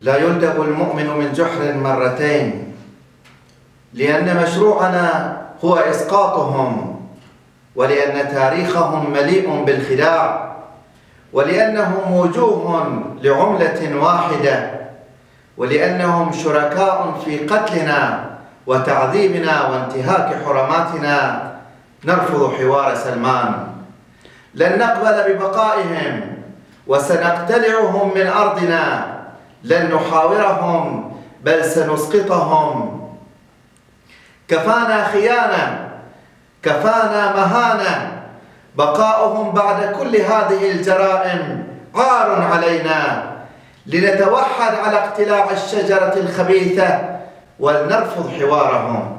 لا يندب المؤمن من جحر مرتين لأن مشروعنا هو إسقاطهم ولأن تاريخهم مليء بالخداع ولأنهم وجوه لعملة واحدة ولأنهم شركاء في قتلنا وتعذيبنا وانتهاك حرماتنا نرفض حوار سلمان. لن نقبل ببقائهم وسنقتلعهم من أرضنا. لن نحاورهم بل سنسقطهم. كفانا خيانة كفانا مهانة بقاؤهم بعد كل هذه الجرائم عار علينا. لنتوحد على اقتلاع الشجرة الخبيثة ولنرفض حوارهم.